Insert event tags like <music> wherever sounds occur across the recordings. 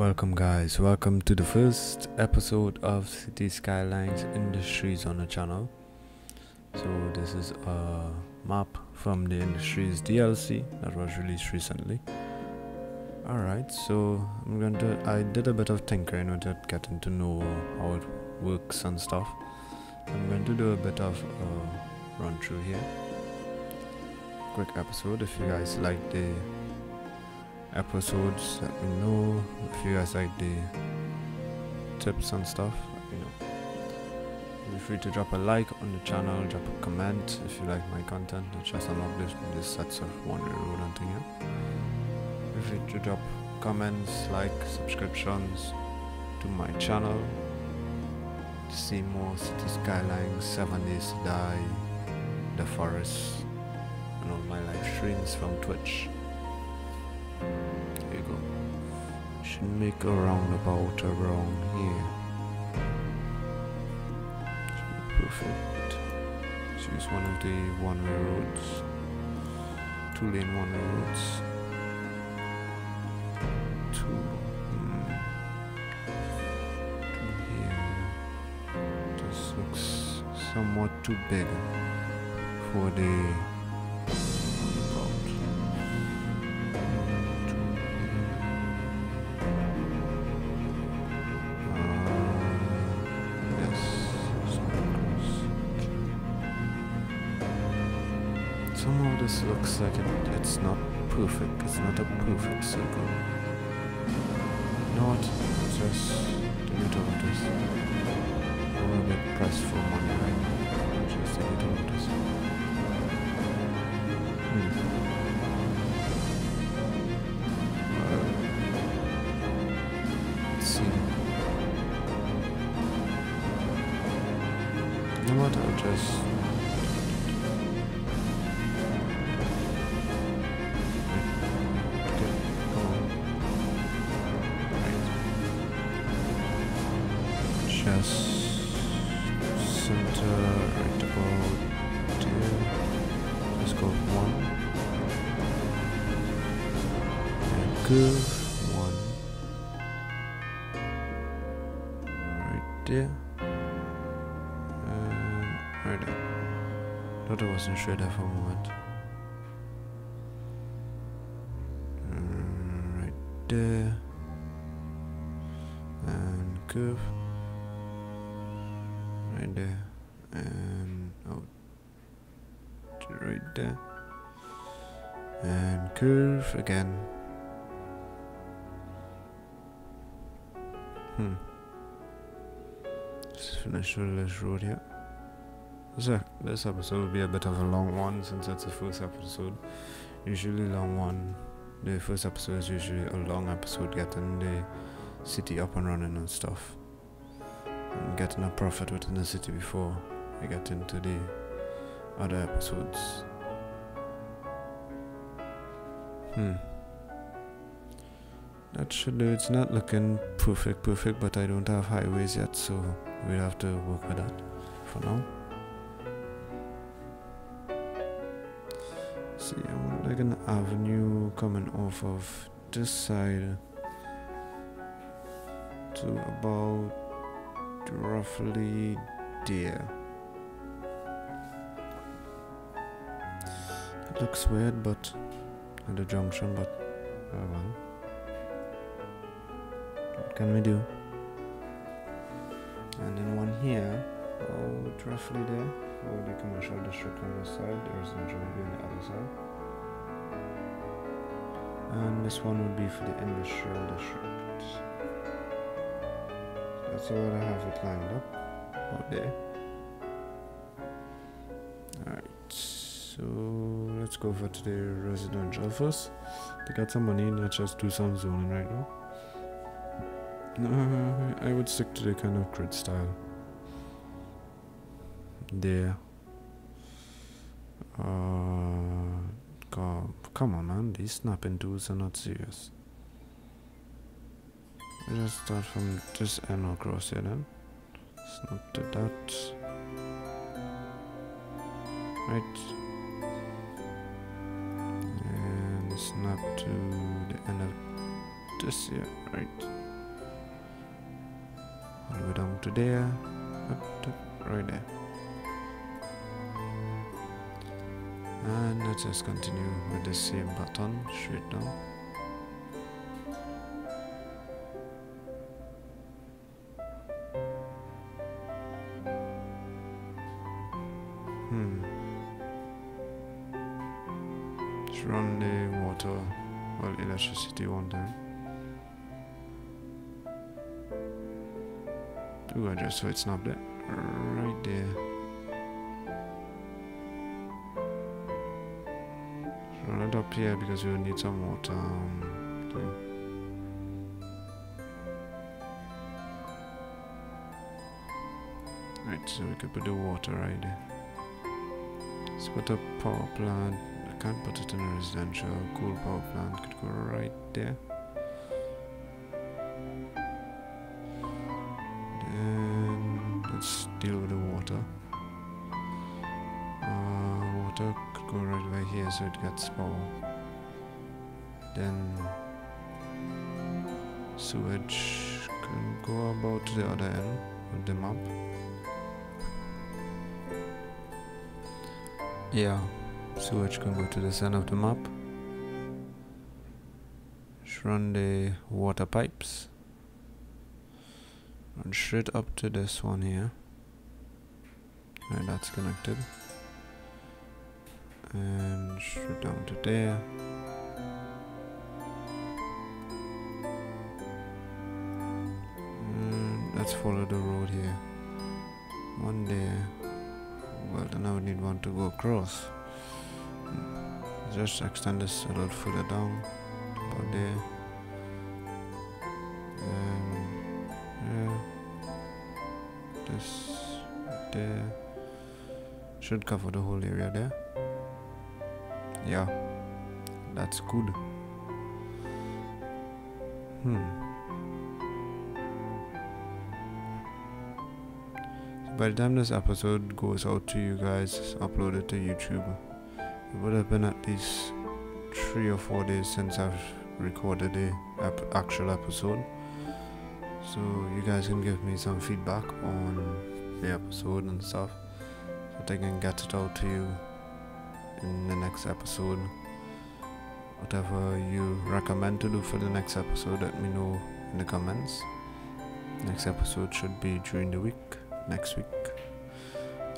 Welcome, guys. Welcome to the first episode of City Skylines Industries on the channel. So, this is a map from the Industries DLC that was released recently. Alright, so I'm going to. I did a bit of tinkering with it, getting to know how it works and stuff. I'm going to do a bit of a run through here. Quick episode if you guys like the episodes let me know if you guys like the tips and stuff you know. Feel free to drop a like on the channel drop a comment if you like my content. Just unlock this this sets of one road and thing yeah? feel free to drop comments like subscriptions to my channel. To see more city skylines seven days to die the forest and all my live streams from twitch there you go. Should make a roundabout around here. Should be perfect. So use one of the one-way roads. Two-lane one-way roads. Two. Hmm. Two here. This looks somewhat too big for the somehow this looks like it, it's not perfect. It's not a perfect circle. You know what? Just delete all of this. I'm a bit pressed for money. Just delete all of this. Hmm. Wasn't sure for a moment. Right there. And curve. Right there. And out. Right there. And curve again. Hmm. Let's finish with this road here this, episode will be a bit of a long one since it's the first episode usually long one the first episode is usually a long episode getting the city up and running and stuff and getting a profit within the city before I get into the other episodes. Hmm. That should do. It's not looking perfect, perfect, but I don't have highways yet, so we'll have to work with that for now. An avenue coming off of this side to about roughly there. It looks weird, but at the junction, but oh well. What can we do? And then one here, about roughly there, for the commercial district on this side, there's will on the other side. And this one would be for the industrial district. That's all I have it lined up out there. Alright, so let's go for the residential first. They got some money, let's just do some zoning right now. No, I would stick to the kind of grid style. There. Uh, come, come on, man. These snapping tools are not serious. Just start from this end across here then. Snap to that. Right. And snap to the end of this here, right. all the way down to there, up right there. And let's just continue with the same button straight down. Hmm. Let's run the water, well, electricity one time. Do I just so it's not there? Right there. Here because we will need some water. Um. Right, so we could put the water right there. Let's put a power plant. I can't put it in a residential. Cool power plant could go right there. Then let's deal with the water. Uh, water go right over here so it gets power. Then sewage can go about the other end of the map. Yeah, sewage can go to the center of the map. Run the water pipes. and straight up to this one here. Right, that's connected. And down to there. And let's follow the road here. One there. Well, then I would need one to go across. Just extend this a little further down, about there. And yeah, this there should cover the whole area there. Yeah, that's good. Hmm. by the time this episode goes out to you guys, uploaded to YouTube, it would have been at least three or four days since I've recorded the ep- actual episode. So you guys can give me some feedback on the episode and stuff, so that I can get it out to you in the next episode. Whatever you recommend to do for the next episode, let me know in the comments. Next episode should be during the week next week.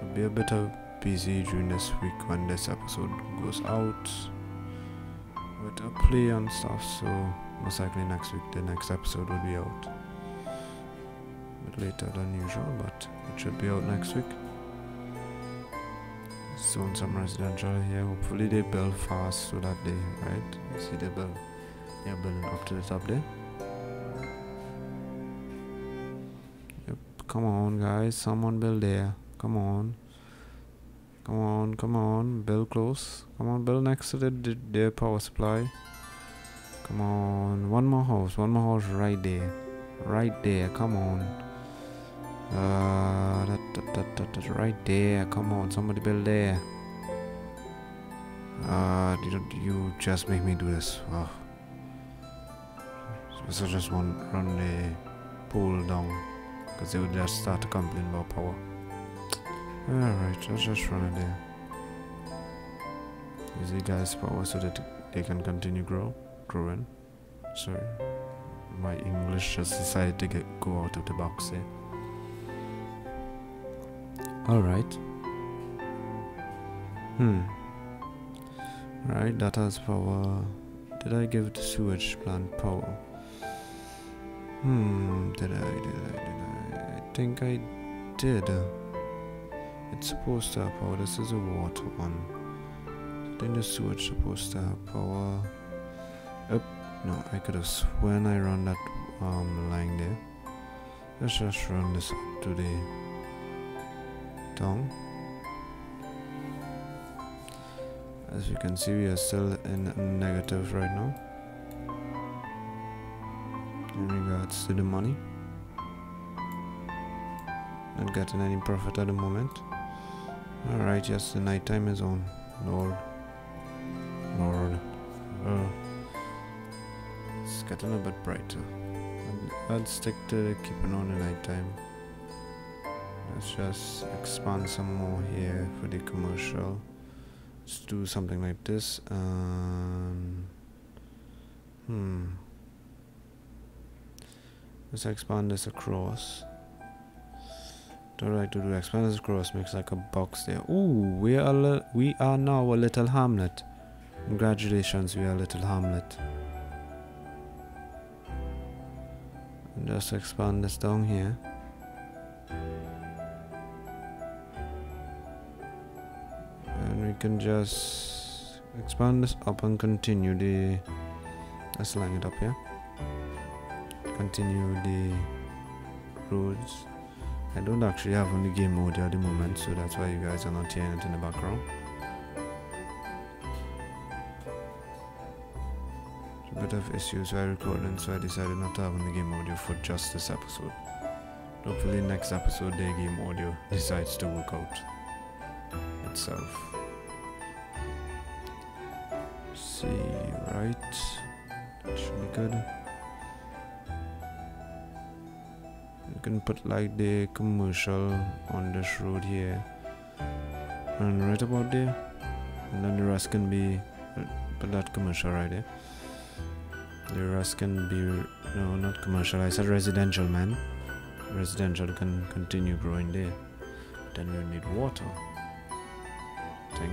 I'll be a bit of busy during this week when this episode goes out with a play and stuff, so most likely next week the next episode will be out. A bit later than usual, but it should be out next week. Soon some residential here. Hopefully they build fast so that they right. You see they build they're building up to the top there. yep Come on, guys. Someone build there. Come on. Come on, come on. Build close. Come on, build next to the, the their power supply. Come on. One more house. One more house right there. Right there. Come on. Uh, that, that, that, that, right there. Come on. Somebody build there. Uh, you, you just make me do this. Oh. So just want run the pool down because they would just start to complain about power. Alright, let's just run it there. Use the guys' power so that they can continue grow, growing. Sorry, my English just decided to get go out of the box there. Alright. Hmm. Right, that has power. Did I give the sewage plant power? Hmm, did I, did I, did I? I think I did. It's supposed to have power. This is a water one. I think the sewage supposed to have power. Up. No, I could have sworn I run that um line there. Let's just run this up to the down. As you can see, we are still in negative right now in regards to the money. Not getting any profit at the moment. Alright, yes, the night time is on. Lord. Lord. Uh, it's getting a bit brighter. Let's stick to keeping on the night time. Let's just expand some more here for the commercial. Let's do something like this. Um, hmm. Let's expand this across. Don't like to do expand this across makes like a box there. Ooh, we are we are now a little hamlet. Congratulations, we are a little hamlet. And just expand this down here. Can just expand this up and continue the let's line it up here continue the roads. I don't actually have any game mode at the moment so that's why you guys are not hearing it in the background. A bit of issues while recording so I decided not to have any game audio for just this episode. Hopefully next episode the game audio decides to work out itself see right? That should be good. You can put like the commercial on this road here. And right about there. And then the rest can be put that commercial right there the rest can be no not commercial. I said residential man. Residential can continue growing there. Then we need water. I think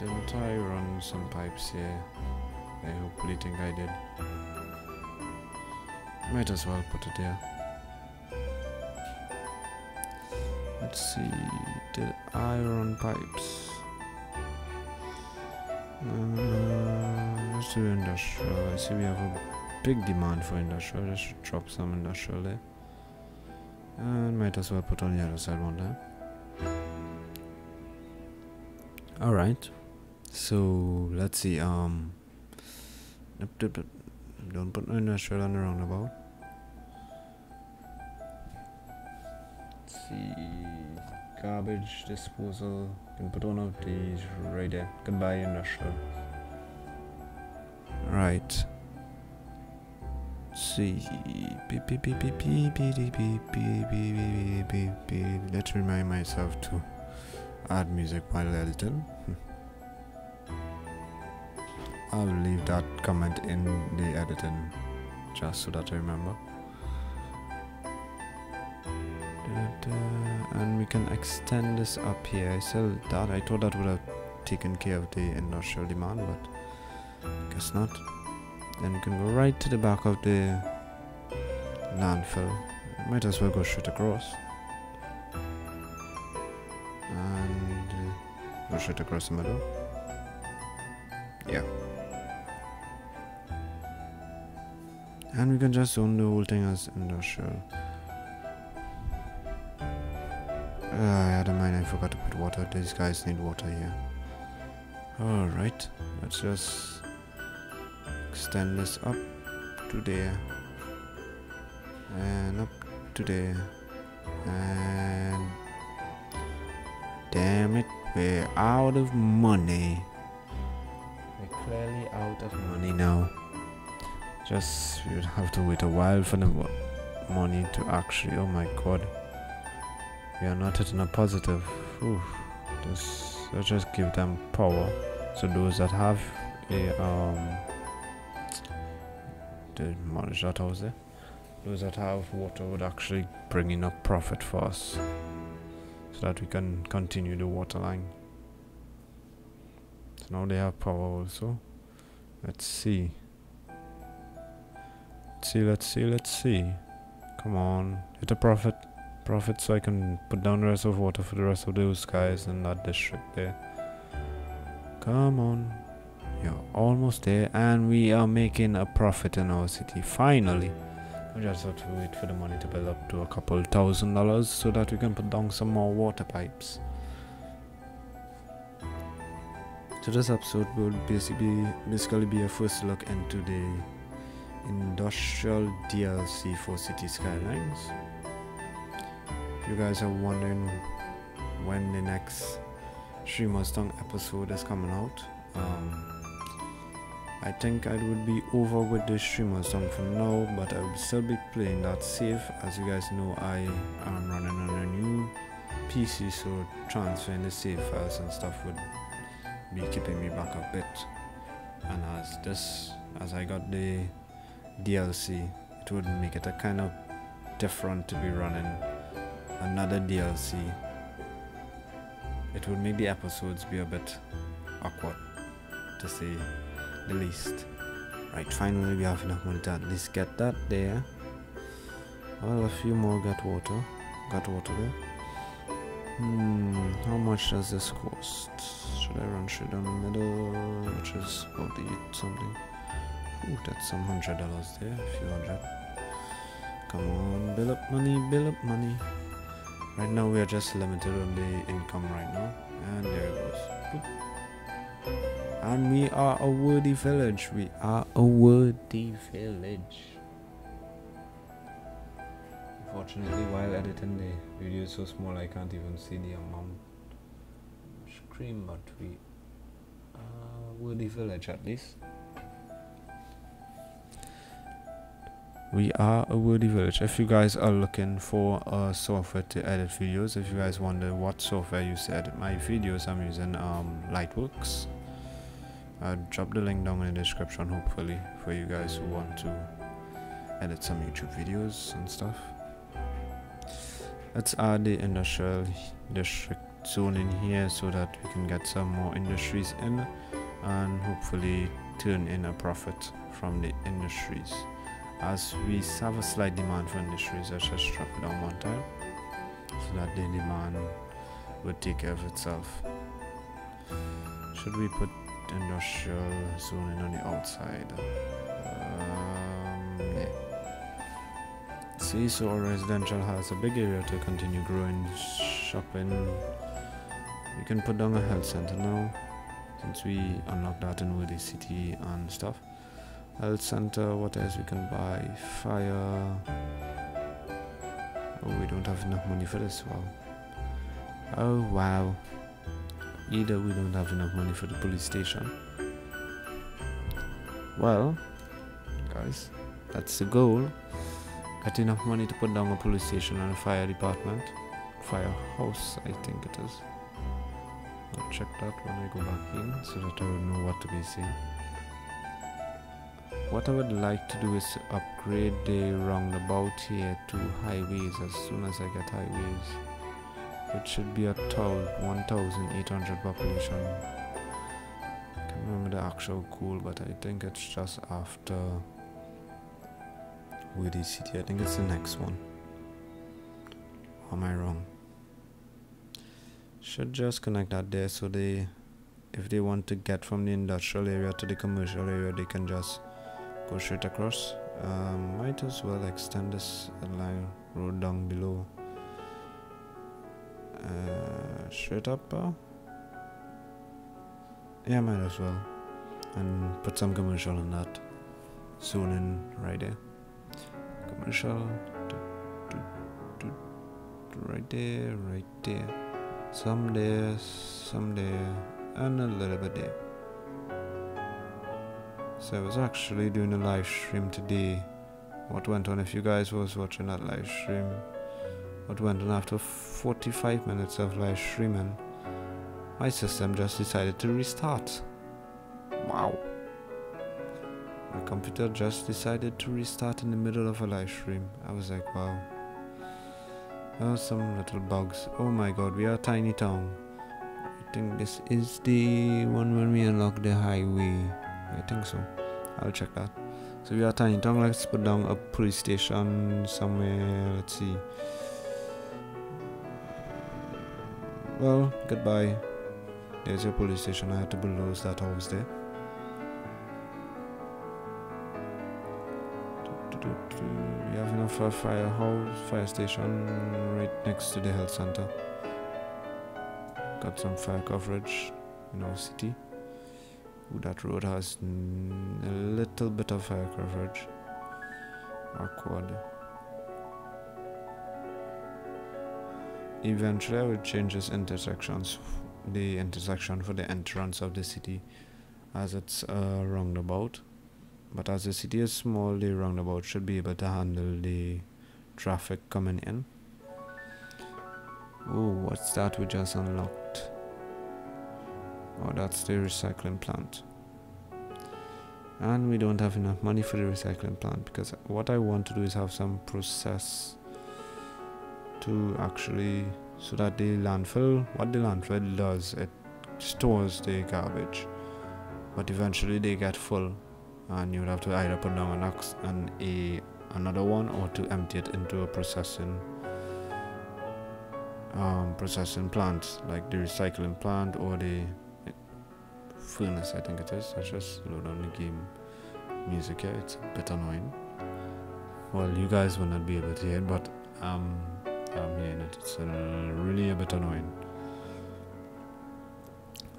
didn't I run some pipes here I hopefully think I did might as well put it there. Let's see, did iron pipes? Uh, let's do industrial. I see we have a big demand for industrial. Let's drop some industrial there. And might as well put on the other side one there. Alright. So let's see. Um, don't put my shirt on the roundabout. Let's see, garbage disposal. Can put one of these right there. Goodbye, industrial. Right. Let's see, let's remind myself to add music while editing. I'll leave that comment in the editing just so that I remember and we can extend this up here. I still that I thought that would have taken care of the industrial demand, but guess not. Then you can go right to the back of the landfill. Might as well go straight across. And uh, go straight across the middle. Yeah. And we can just zone the whole thing as industrial. Uh, yeah, don't mind, I forgot to put water. These guys need water here. Alright, let's just extend this up to there. And up to there. And... Damn it, we're out of money. We're clearly out of money now. Just, would have to wait a while for the money to actually, oh my god. We are not hitting a positive. Oof. This, let's just give them power. So those that have a um that house there. Those that have water would actually bring in a profit for us. So that we can continue the water line. So now they have power also. Let's see. Let's see, let's see, let's see. Come on, hit a profit profit so I can put down the rest of water for the rest of those guys in that district there. Come on. You're almost there and we are making a profit in our city. Finally. We just have to wait for the money to build up to a couple thousand dollars so that we can put down some more water pipes. So this episode will basically basically be a first look into the industrial DLC for City Skylines you guys are wondering when the next Stream Mustang episode is coming out, um, I think I would be over with the streamer song for now, but I will still be playing that safe. As you guys know, I am running on a new PC, so transferring the save files and stuff would be keeping me back a bit. And as this, as I got the DLC, it would make it a kind of different to be running another DLC. It would make the episodes be a bit awkward to say the least. Right, finally we have enough money to at least get that there. Well, a few more got water. Got water there. Hmm, how much does this cost? Should I run straight down the middle, which is about eight something? Ooh, that's some hundred dollars there, a few hundred. Come on, build up money, build up money. Right now we are just limited on the income right now, and there it goes. Boop. And we are a worthy village. We are a worthy village. Unfortunately, while editing the video is so small, I can't even see the amount screen, but we are worthy village at least. We are a worthy village if you guys are looking for a software to edit videos if you guys wonder what software you edit my videos i'm using um, lightworks I'll drop the link down in the description hopefully for you guys who want to edit some YouTube videos and stuff. Let's add the industrial district zone in here so that we can get some more industries in and hopefully turn in a profit from the industries. As we have a slight demand for industries, let's just drop down one time so that the demand would take care of itself. Should we put industrial zoning on the outside. Um, yeah. See, so our residential has a big area to continue growing, shopping. We can put down a health center now, since we unlocked that in Worthy City and stuff. Health center, what else we can buy? Fire. Oh, we don't have enough money for this. Wow. Oh, wow. Either we don't have enough money for the police station. Well, guys, that's the goal. Get enough money to put down a police station and a fire department. Firehouse, I think it is. I'll check that when I go back in so that I will know what to be seeing. What I would like to do is upgrade the roundabout here to highways as soon as I get highways. It should be a 1800 population. I can't remember the actual goal but I think it's just after Woody City I think it's the next one. Am I wrong? Should just connect that there so they if they want to get from the industrial area to the commercial area they can just go straight across. Um, might as well extend this line road down below. Uh, straight up uh, yeah might as well. And put some commercial on that. Soon in right there commercial. Right there right there. Some there some there and a little bit there so I was actually doing a live stream today what went on if you guys was watching that live stream what went on after 45 minutes of live streaming, my system just decided to restart. Wow. My computer just decided to restart in the middle of a live stream. I was like, wow. Oh, some little bugs. Oh my god, we are tiny town. I think this is the one when we unlock the highway. I think so. I'll check that. So we are tiny town. Let's put down a police station somewhere. Let's see. Well, goodbye. There's your police station. I had to bulldoze that house there. We have enough for a fire station right next to the health center. Got some fire coverage in our city. That road has a little bit of fire coverage. Awkward. Eventually I will change this intersections, the intersection for the entrance of the city as it's a roundabout but as the city is small the roundabout should be able to handle the traffic coming in oh what's that we just unlocked oh that's the recycling plant. And we don't have enough money for the recycling plant because what I want to do is have some process to actually so that the landfill what the landfill does it stores the garbage but eventually they get full and you would have to either put down an, ox and a another one or to empty it into a processing um, processing plant like the recycling plant or the furnace I think it is I just load on the game music here it's a bit annoying well you guys will not be able to hear it but um, I'm hearing it it's uh, really a bit annoying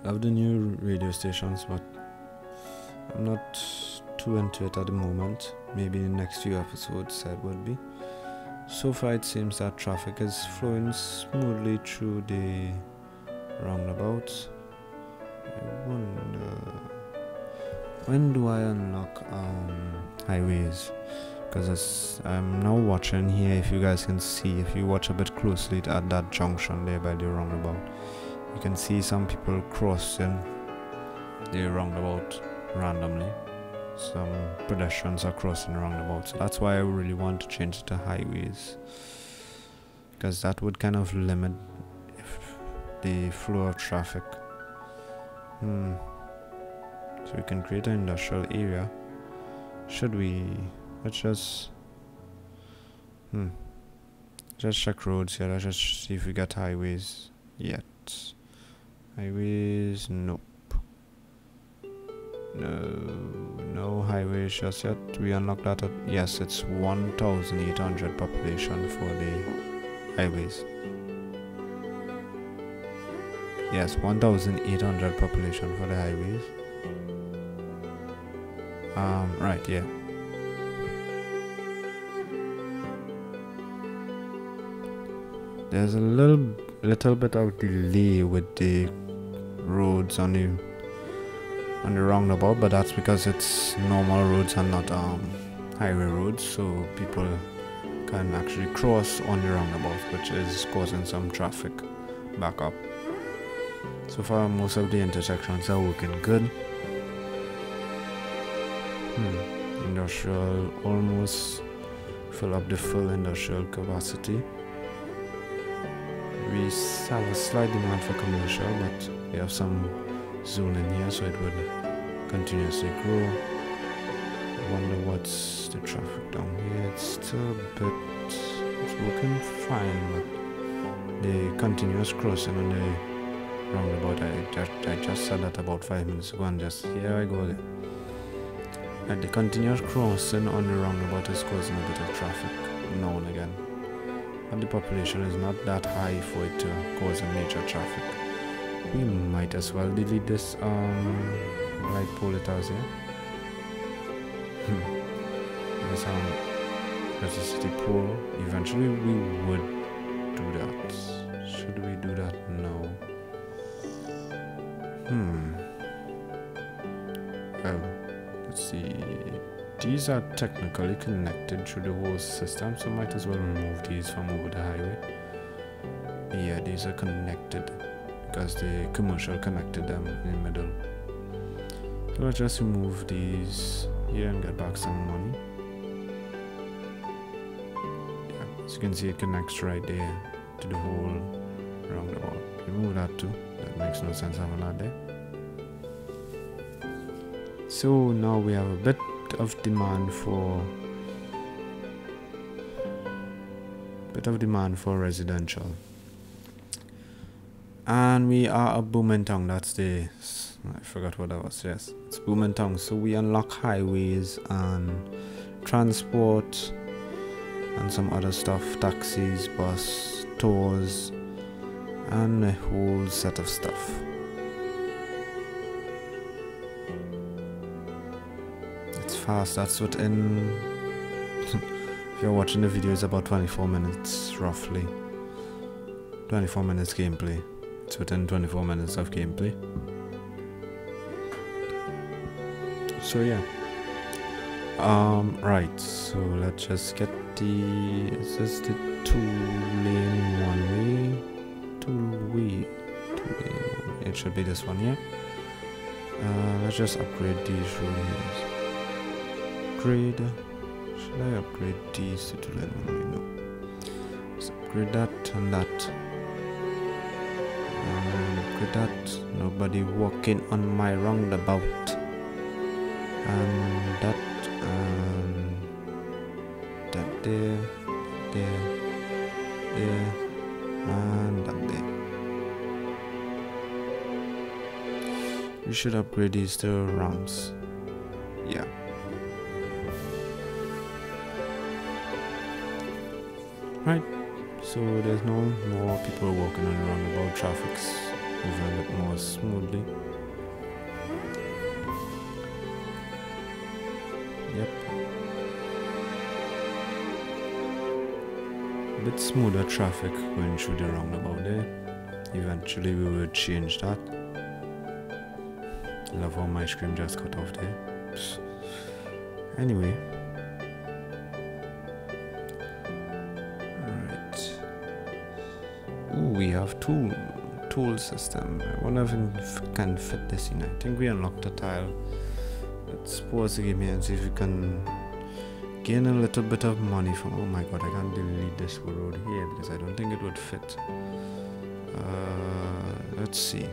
love the new radio stations but I'm not too into it at the moment. Maybe in the next few episodes that would be. So far it seems that traffic is flowing smoothly through the roundabout. I wonder when do I unlock um, highways? Because I'm now watching here. If you guys can see, if you watch a bit closely at that junction there by the roundabout, you can see some people crossing the roundabout randomly some pedestrians are crossing roundabout, so That's why I really want to change it to highways. Because that would kind of limit the flow of traffic. Hmm. So we can create an industrial area. Should we? Let's just. Hmm. Just check roads here. Let's just see if we got highways yet. Highways, nope. No no highways just yet. We unlocked that at, yes, it's 1,800 population for the highways. Yes, 1,800 population for the highways. Um, right, yeah. There's a little, little bit of delay with the roads on the on the roundabout but that's because it's normal roads and not um, highway roads so people can actually cross on the roundabout which is causing some traffic back up so far most of the intersections are working good hmm. industrial almost fill up the full industrial capacity we have a slight demand for commercial but we have some zone in here so it would continuously grow. I wonder what's the traffic down here. It's still a bit, it's working fine, but the continuous crossing on the roundabout, I just, I just said that about five minutes ago and just, here I go again. And the continuous crossing on the roundabout is causing a bit of traffic now and again. And the population is not that high for it to cause a major traffic. We might as well delete this um light pole it out here this um electricity pole eventually we would these are technically connected through the whole system so might as well remove these from over the highway yeah these are connected because the commercial connected them in the middle. So let's just remove these here and get back some money. Yeah, as you can see it connects right there to the whole roundabout. Remove that too. That makes no sense having that there. So now we have a bit of demand for bit of demand for residential. And we are a booming town that's the i forgot what that was yes. It's booming town so we unlock highways and transport and some other stuff taxis bus tours and a whole set of stuff fast. That's what in <laughs> if you're watching the video it's about 24 minutes roughly. 24 minutes gameplay. It's within 24 minutes of gameplay. so yeah. Um right so let's just get the is this the two lane one way two way two lane it should be this one yeah? Uh, let's just upgrade these here upgrade should I upgrade these to two way no. Let's upgrade that and that. And upgrade that. Nobody walking on my roundabout. And that and that there there there and that there. We should upgrade these to ramps so there's no more people walking on the roundabout traffic's moving a bit more smoothly Yep. A bit smoother traffic going through the roundabout there. Eventually we will change that. Love how my screen just cut off there. Psst. Anyway. We have two tool system. I wonder if it can fit this in. I think we unlocked the tile. Let's pause the game here and see if we can gain a little bit of money from oh my god I can't delete this road here because I don't think it would fit. Uh, let's see.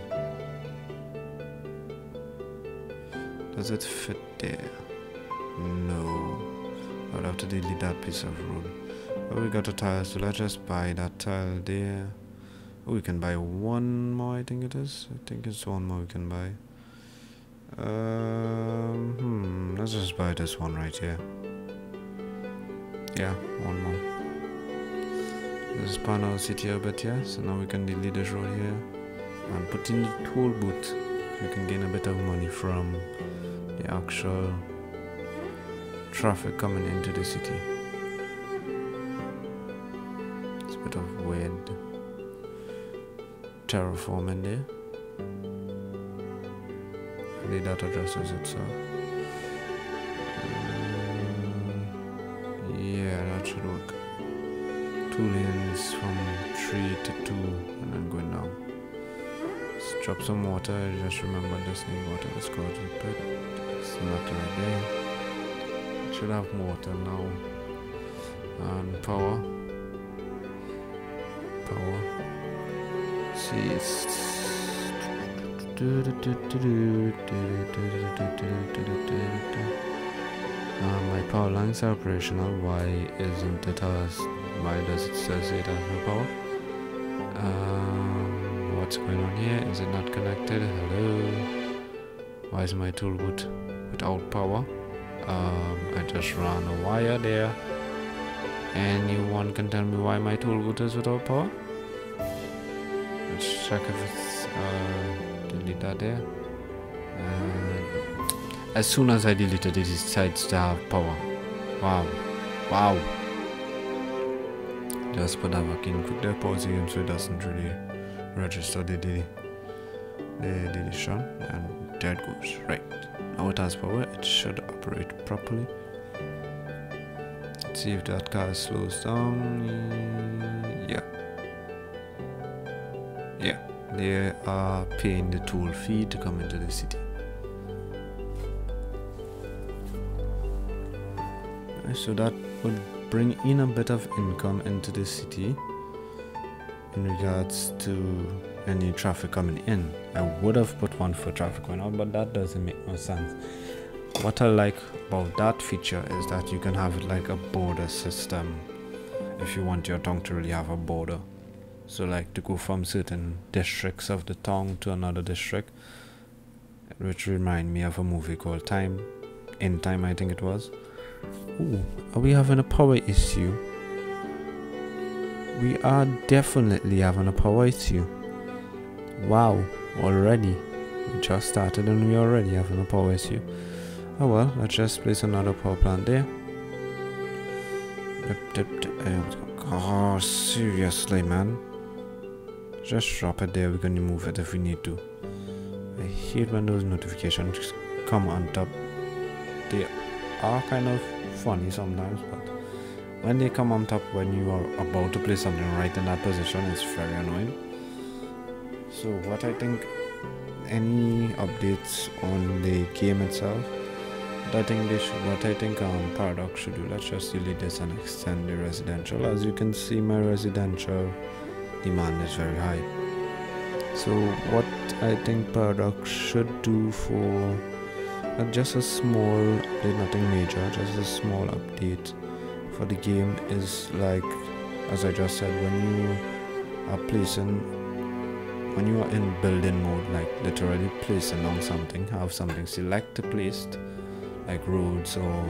Does it fit there? No. I'd have to delete that piece of road. But we got a tile so let's just buy that tile there oh we can buy one more I think it is I think it's one more we can buy um, hmm, let's just buy this one right here. Yeah, one more. Let's expand our city a bit, yeah? So now we can delete this road here and put in the toll booth. We can gain a bit of money from the actual traffic coming into the city. Terraforming there the data addresses itself. Um, yeah, that should work. Two lanes from three to two and then going down. Let's drop some water. I just remember this new water was called Ripet. It's not right there. It should have water now. And power. Power. See, uh, my power lines are operational. Why isn't it as? Why does it say it has no power? Um, what's going on here? Is it not connected? Hello? Why is my tool boot without power? Um, I just ran a wire there. Anyone can tell me why my tool boot is without power? Check if it's uh, there and as soon as I deleted it it decides to have power. Wow. Wow. Just put that back in quick there pause game so it doesn't really register the, the, the deletion and there it goes. Right. Now it has power. It should operate properly. Let's see if that car slows down. Yeah they are paying the toll fee to come into the city. So that would bring in a bit of income into the city in regards to any traffic coming in. I would have put one for traffic going out, but that doesn't make no sense. What I like about that feature is that you can have like a border system if you want your town to really have a border so like to go from certain districts of the town to another district which remind me of a movie called time in time i think it was. Ooh, are we having a power issue? We are definitely having a power issue. Wow already. We just started and we already having a power issue. Oh well let's just place another power plant there. Oh seriously man just drop it there, we're gonna move it if we need to. I hate when those notifications come on top they are kind of funny sometimes, but when they come on top when you are about to play something right in that position, it's very annoying. So what I think, any updates on the game itself, I think they should, what I think um, Paradox should do, let's just delete this and extend the residential. As you can see, my residential demand is very high. So what I think Paradox should do for uh, just a small, nothing major, just a small update for the game is like, as I just said, when you are placing, when you are in building mode, like literally placing on something, have something selected placed, like roads or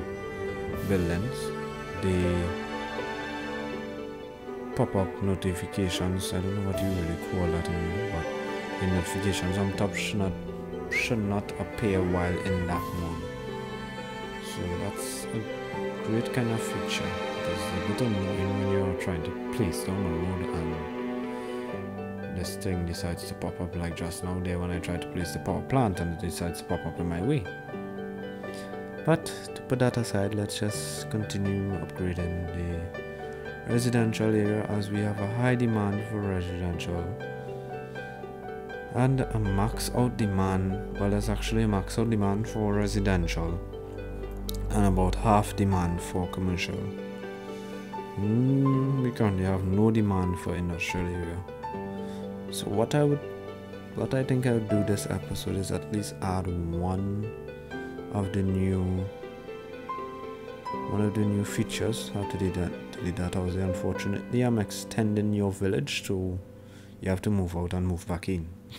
buildings, the pop-up notifications, I don't know what you really call that in, but the notifications on top should not should not appear while in that mode. So that's a great kind of feature. It's a bit annoying when you're trying to place down a road and this thing decides to pop up like just now there when I tried to place the power plant and it decides to pop up in my way. But to put that aside, let's just continue upgrading the residential area as we have a high demand for residential and a max out demand well there's actually a max out demand for residential and about half demand for commercial. Mm, we currently have no demand for industrial area. So what i would what i think i would do this episode is at least add one of the new one of the new features how to do that do that. Was unfortunately. I'm extending your village to you have to move out and move back in. <laughs>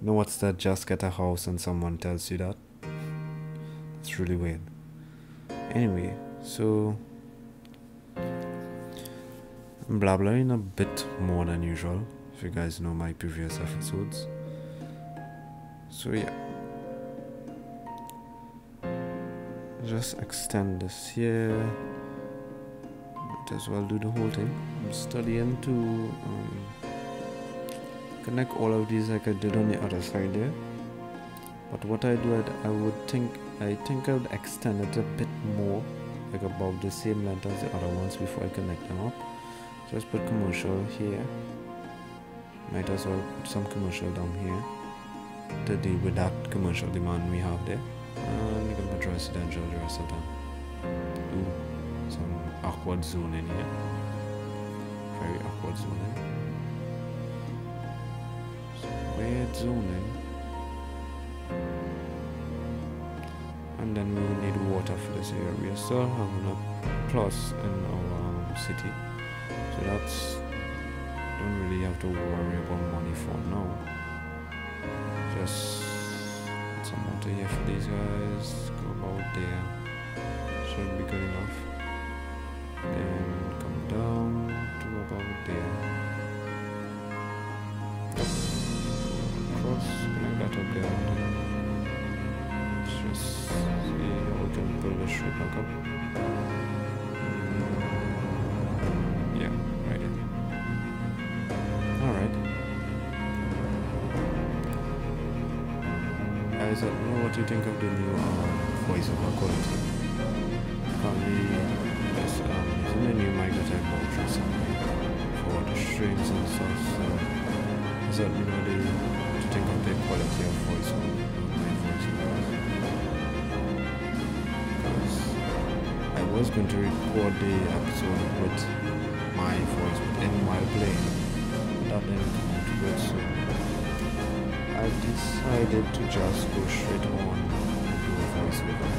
You know what's that? Just get a house and someone tells you that. It's really weird. Anyway so I'm blabbering a bit more than usual if you guys know my previous episodes. So yeah. Just extend this here might as well do the whole thing. I'm studying to um, connect all of these like I did on the other side there. But what I do I, I would think I think I would extend it a bit more like about the same length as the other ones before I connect them up. Just put commercial here. Might as well put some commercial down here to deal with that commercial demand we have there. And you can put residential the rest of them Ooh, some awkward zoning here. Very awkward zoning weird zoning and then we will need water for this area. We are still having a plus in our um, city. So that's don't really have to worry about money for now. Just some water here for these guys. Go about there. Should be good enough then come down to about there that up there. Let's just see how we can pull this straight back up. Yeah, right in. Alright. Guys, I know what you think of the new um, voiceover quality. Currently, yes, um, using the new mic that I bought recently for the streams and stuff, so uh, is that, you know, the think of the quality of voice on my voice because I was going to record the episode with my voice in while playing that didn't come out good so I decided to just go straight on and do a voiceover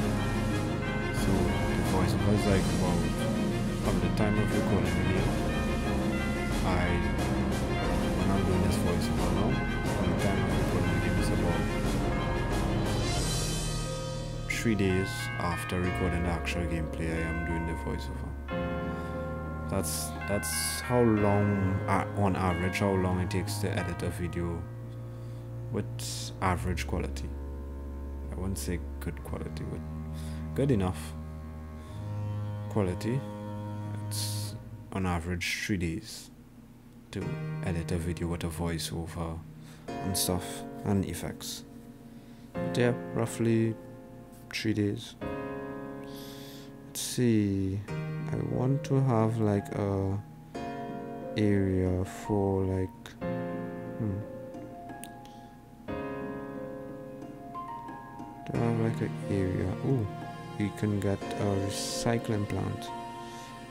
so the voiceover is like about from the time of recording video I when I'm doing this voiceover now from the time of recording game is about three days after recording the actual gameplay I am doing the voiceover. That's that's how long uh, on average how long it takes to edit a video with average quality. I wouldn't say good quality, but good enough quality. On average three days to edit a video with a voiceover and stuff and effects. But yeah, roughly three days. Let's see. I want to have like a area for like hmm. To have like an area. Oh, we can get a recycling plant.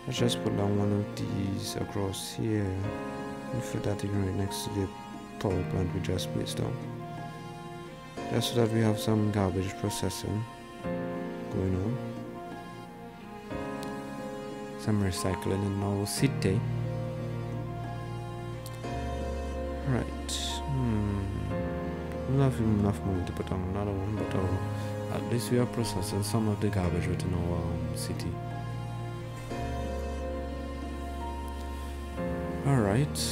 Let's just put down one of these across here. And put that in right next to the power plant we just placed down. Just so that we have some garbage processing going on. Some recycling in our city. Right. Hmm. Not enough money to put on another one, but uh, at least we are processing some of the garbage within our um, city. Alright,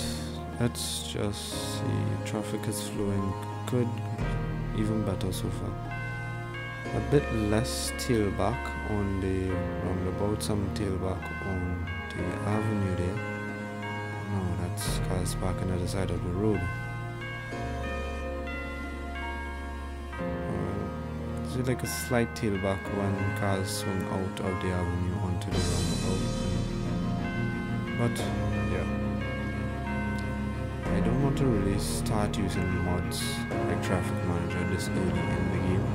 let's just see. Traffic is flowing good, even better so far. A bit less tailback on the roundabout, some tailback on the avenue there. No, that's cars parking at the side of the road. It like a slight tailback when cars swing out of the avenue onto the roundabout? But want to really start using mods like Traffic Manager this early in the game.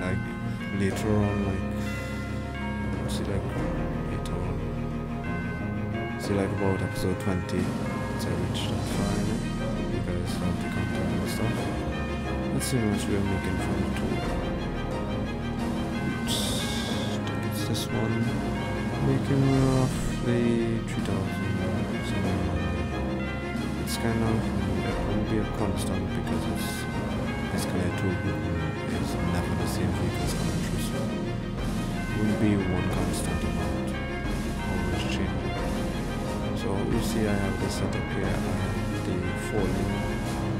Like later on, like see like later on, see like about episode 20, once I reach that far in it, guys have the content and stuff. Let's see how much we're making from the tool. Oops, I think it's this one. Making roughly 3000 something like that it's kind of it won't be a constant because it's escalator tool is never the same vehicles coming through so it won't be one constant amount always changing so you see I have the setup here. I have the four lane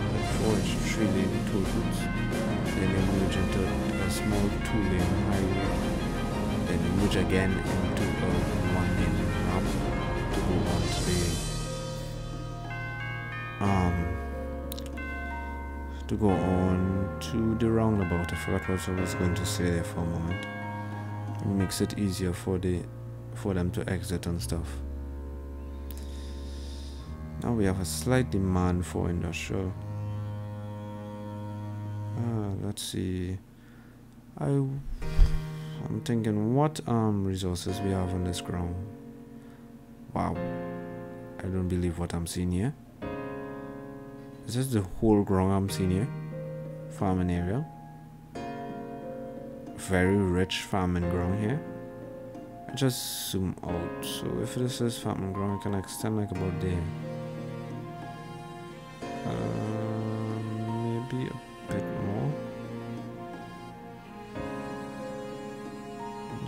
the four three lane tool routes then they merge into a small two lane highway. Then they merge again into a to go on to the roundabout. I forgot what I was going to say there for a moment. It makes it easier for the for them to exit and stuff. Now we have a slight demand for industrial. Uh, let's see. I I'm thinking what um resources we have on this ground. Wow. I don't believe what I'm seeing here. This is this the whole ground here? Farming area. Very rich farming ground here. I just zoom out. So if this is farming ground, I can extend like about there. Uh, maybe a bit more.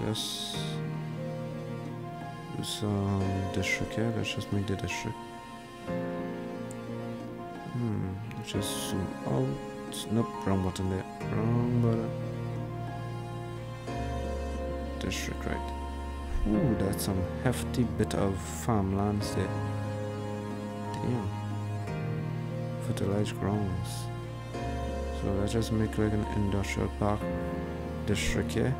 Just do some district here. Let's just make the district. Just zoom out. Nope, wrong button there. Wrong button. District right. Ooh, that's some hefty bit of farmlands there. Damn. Fertilized grounds. So let's just make like an industrial park district here.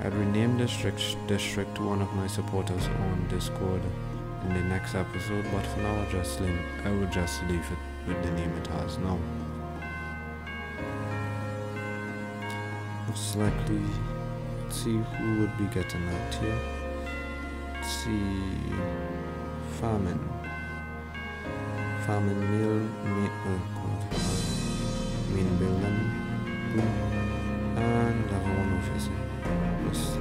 I'd rename district district to one of my supporters on Discord in the next episode, but for now I just leave, I will just leave it with the name it has now. Most likely, let's see who would be getting that here. Let's see, farming, farming meal, meat, oh uh, god, main building, and level one officer. Yes,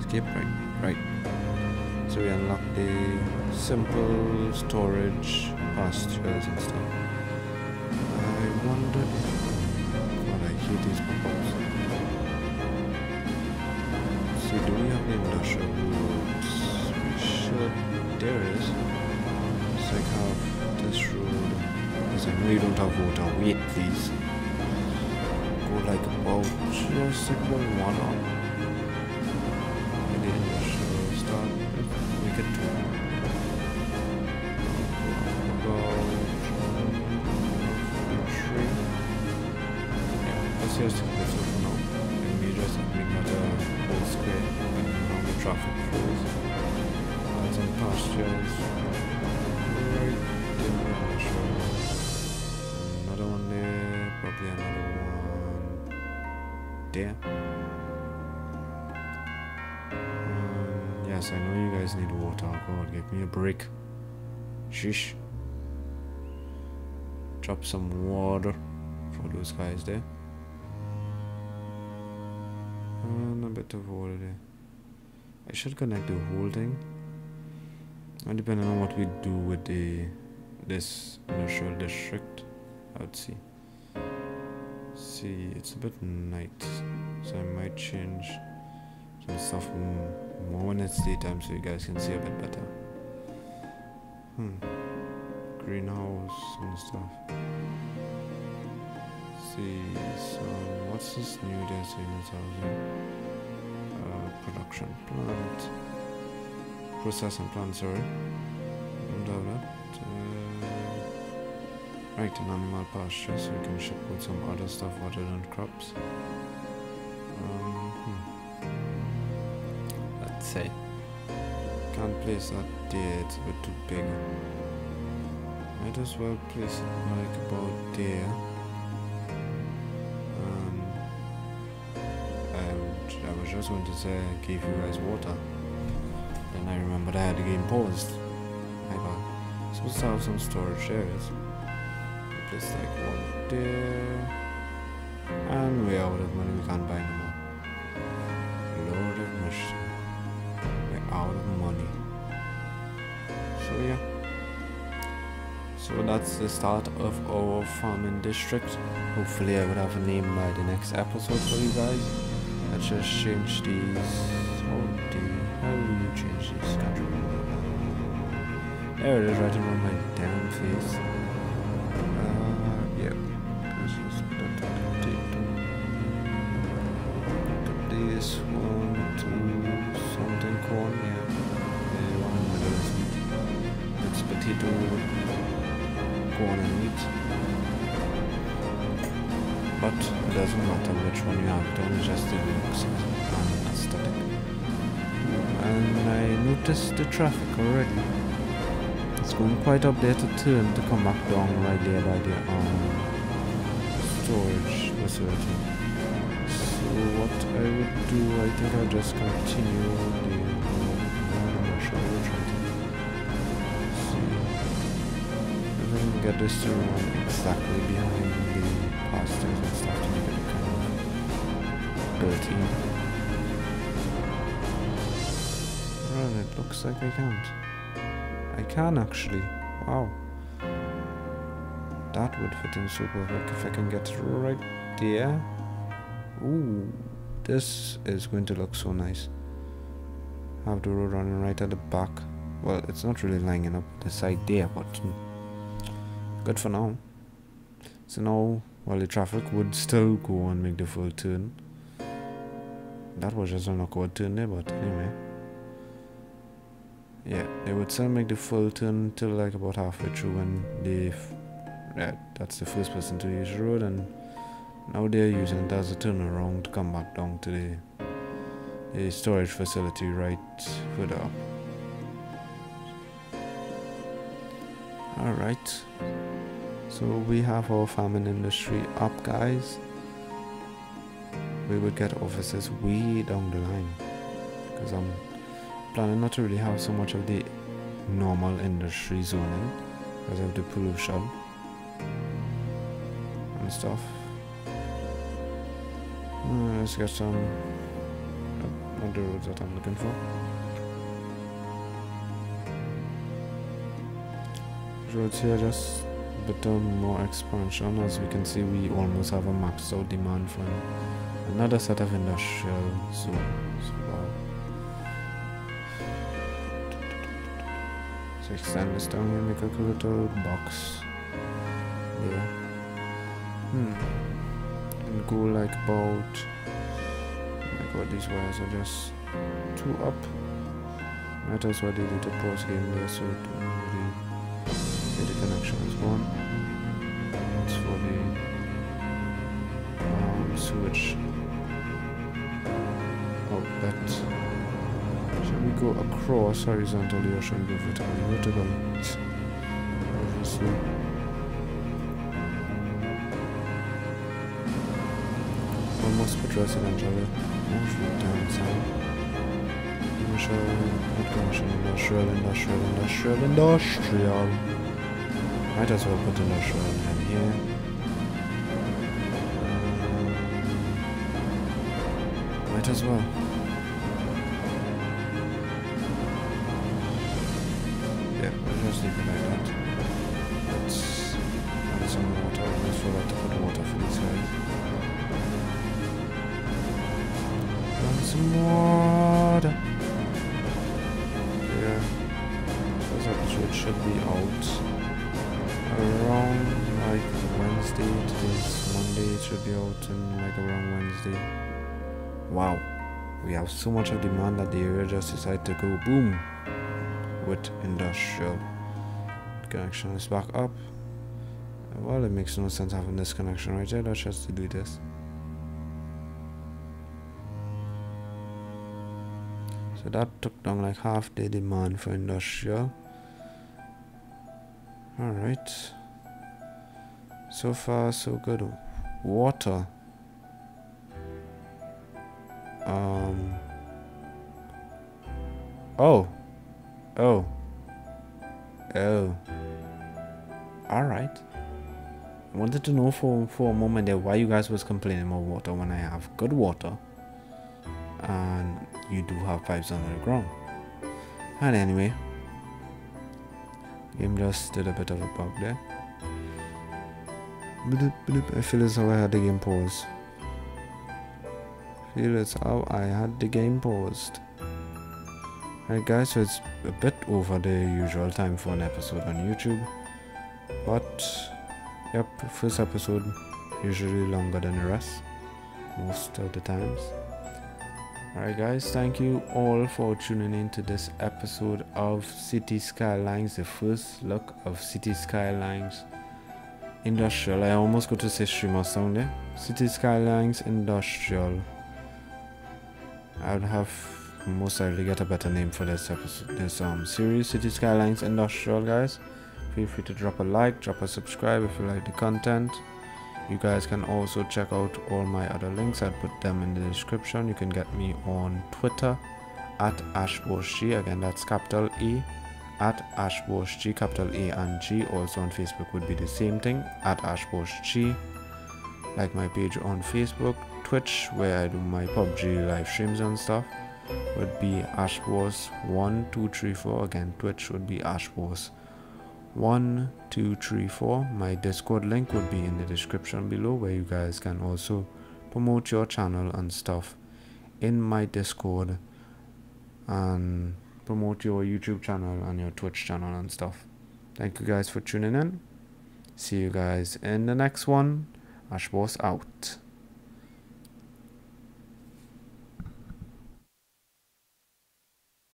Escape right, right. We unlock the simple storage pastures and stuff. I wonder if God I hate these pop-ups. See, do we have the industrial roads? We should there is. So I have this road. Because I know you don't have water. Wait please. Go like about just like one up. Give me a break. Sheesh. Drop some water for those guys there. And a bit of water there. I should connect the whole thing. And depending on what we do with the this industrial district, I would see. See, it's a bit night, so I might change some stuff more when it's daytime so you guys can see a bit better. Hmm. Greenhouse and stuff. See, so what's this new unit housing? Uh, production plant. Processing plant, sorry. That. Uh, right, an animal pasture so we can ship with some other stuff other than crops. Um, hmm. Let's say. Can't place that there, it's a bit too big. Might as well place it like about there. Um, and I was just going to say, give you guys water. Then I remembered I had the game paused. My bad. Supposed to have some storage areas. Place like one there. And we're out of money, we can't buy no more. That's the start of our farming district. Hopefully I would have a name by the next episode for you guys. Let's just change these. How do you change these? Can't. There it is right in my damn face. Uh, this one to something corn, yeah. The one in the. It's potato, But it doesn't matter which one you have done, just the looks and aesthetic. And I noticed the traffic already. It's going quite up there to turn to come back down right there by the um, storage facility. So what I would do, I think I'll just continue get this to run exactly behind the pastures and stuff to make it kind of in. Well, it looks like I can't. I can actually. Wow. That would fit in super quick if I can get it right there. Ooh, this is going to look so nice. Have the road running right at the back. Well, it's not really lining up the side there, but good for now. So now, while the traffic would still go and make the full turn. That was just a knockout turn there, but anyway. Yeah, they would still make the full turn till like about halfway through when they, yeah, that's the first person to use the road, and now they're using it as a turnaround to come back down to the, the storage facility right further up. Alright, so we have our farming industry up, guys. We will get offices way down the line because I'm planning not to really have so much of the normal industry zoning because of the pollution and stuff. Uh, let's get some uh, of the roads that I'm looking for. Roads here just bit of more expansion as we can see we almost have a maxed out demand for another set of industrial zones. Wow. So extend this down here, make a little box there. Hmm. And go like about. Oh my god, these wires are just two up. Might as well delete the pause game there so it don't really get the connection is gone. Go across horizontally or should we go vertical? Obviously. Almost put residential. Mostly down south. Commercial, commercial, industrial, industrial, industrial, industrial. Might as well put industrial in here. might as well. We'll just leave it like that. Let's add some water. Fill out to put water for these guys. Add some water. Yeah. This episode should be out around like Wednesday. Today's Monday. It should be out in like around Wednesday wow, we have so much of demand that the area just decided to go boom with industrial. Connection is back up. Well, it makes no sense having this connection right there. Let's just delete this. So that took down like half the demand for industrial. Alright. So far, so good. Water. Um. Oh. Oh. Oh. Alright. Wanted to know for, for a moment there why you guys was complaining about water when I have good water. And you do have pipes under the ground. And anyway. Game just did a bit of a bug there. I feel as how I had the game pause. Here is how I had the game paused. Alright guys, so it's a bit over the usual time for an episode on YouTube. But, yep, first episode usually longer than the rest. Most of the times. Alright guys, thank you all for tuning in to this episode of City Skylines, the first look of City Skylines Industrial. I almost got to say streamer song there. City Skylines Industrial. I would have most likely get a better name for this episode, this um series, City Skylines Industrial, guys. Feel free to drop a like, drop a subscribe if you like the content. You guys can also check out all my other links. I'll put them in the description. You can get me on Twitter at AshbossG. Again, that's capital E at AshbossG, capital e and G. Also on Facebook would be the same thing at AshbossG. Like my page on Facebook, Twitch, where I do my PUBG live streams and stuff, would be Ashboss1234. Again, Twitch would be Ashboss1234. My Discord link would be in the description below, where you guys can also promote your channel and stuff in my Discord and promote your YouTube channel and your Twitch channel and stuff. Thank you guys for tuning in. See you guys in the next one. Ashboss out.